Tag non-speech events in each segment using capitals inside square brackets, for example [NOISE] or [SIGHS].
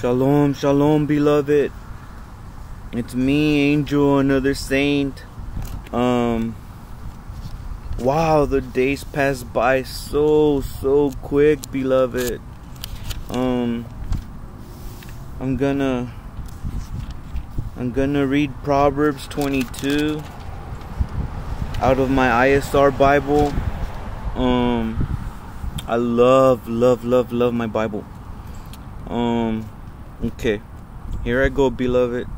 Shalom, shalom, beloved. It's me, Angel, another saint. Um, wow, the days pass by so, so quick, beloved. Um, I'm gonna, I'm gonna read Proverbs 22 out of my ISR Bible. Um, I love, love, love, love my Bible. Um, okay, here I go, beloved.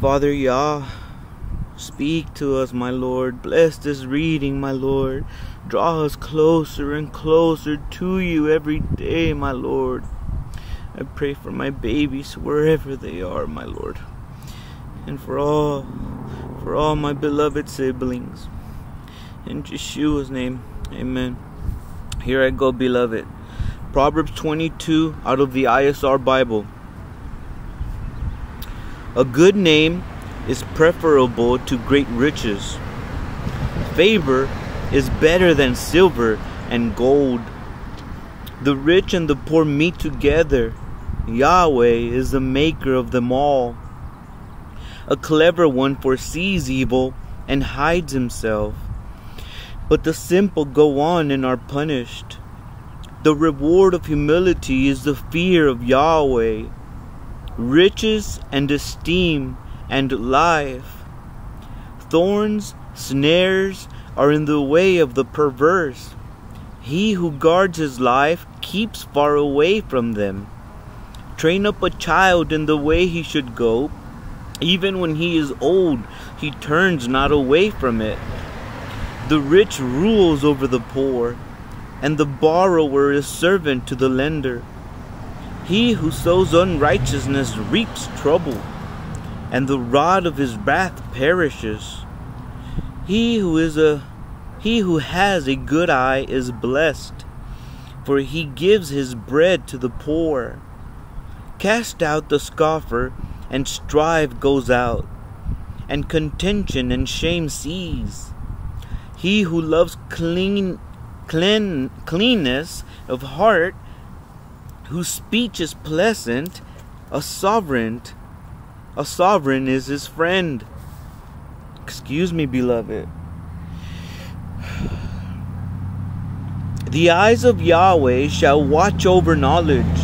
Father Yah, speak to us, my Lord. Bless this reading, my Lord. Draw us closer and closer to you every day, my Lord. I pray for my babies wherever they are, my Lord. And for all for all my beloved siblings. In Yeshua's name, amen. Here I go, beloved. Proverbs 22 out of the ISR Bible. A good name is preferable to great riches. Favor is better than silver and gold. The rich and the poor meet together. Yahweh is the maker of them all. A clever one foresees evil and hides himself. But the simple go on and are punished. The reward of humility is the fear of Yahweh. Riches and esteem and life. Thorns, snares are in the way of the perverse. He who guards his life keeps far away from them. Train up a child in the way he should go. Even when he is old, he turns not away from it. The rich rules over the poor, and the borrower is servant to the lender. He who sows unrighteousness reaps trouble, and the rod of his wrath perishes. He who is a he who has a good eye is blessed, for he gives his bread to the poor. Cast out the scoffer, and strife goes out, and contention and shame cease. He who loves clean, clean cleanness of heart, whose speech is pleasant, a sovereign, a sovereign is his friend. Excuse me, beloved. [SIGHS] The eyes of Yahweh shall watch over knowledge,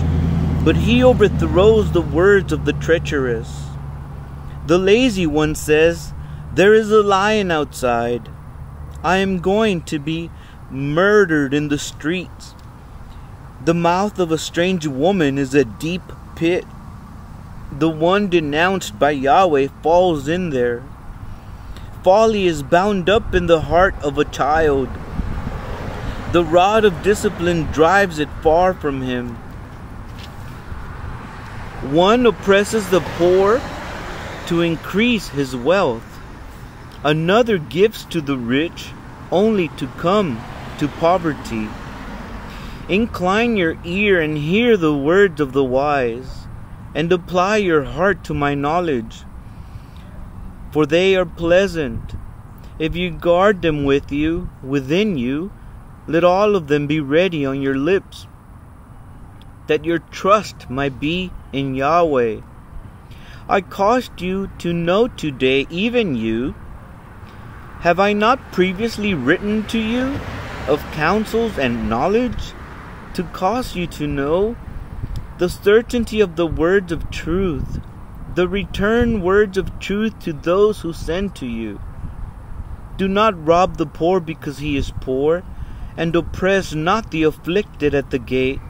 but he overthrows the words of the treacherous. The lazy one says, There is a lion outside. I am going to be murdered in the streets. The mouth of a strange woman is a deep pit. The one denounced by Yahweh falls in there. Folly is bound up in the heart of a child. The rod of discipline drives it far from him. One oppresses the poor to increase his wealth. Another gives to the rich only to come to poverty. Incline your ear and hear the words of the wise, and apply your heart to my knowledge, for they are pleasant. If you guard them with you, within you, let all of them be ready on your lips, that your trust might be in Yahweh. I caused you to know today, even you. Have I not previously written to you of counsels and knowledge, to cause you to know the certainty of the words of truth, the return words of truth to those who send to you? Do not rob the poor because he is poor and oppress not the afflicted at the gate,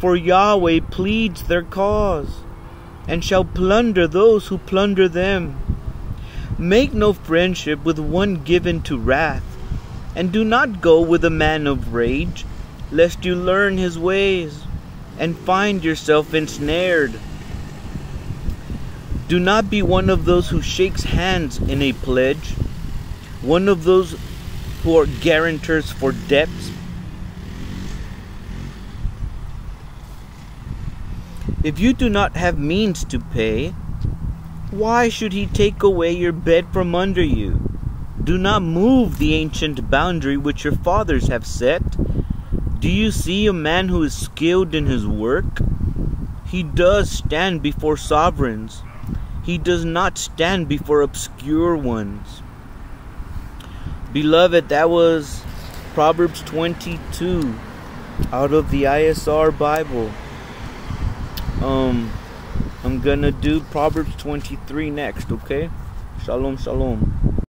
for Yahweh pleads their cause, and shall plunder those who plunder them. Make no friendship with one given to wrath, and do not go with a man of rage, lest you learn his ways, and find yourself ensnared. Do not be one of those who shakes hands in a pledge, one of those who are guarantors for debts. If you do not have means to pay, why should he take away your bed from under you? Do not move the ancient boundary which your fathers have set. Do you see a man who is skilled in his work? He does stand before sovereigns. He does not stand before obscure ones. Beloved, that was Proverbs 22 out of the ISR Bible. Um I'm gonna do Proverbs 23 next, okay? Shalom, shalom.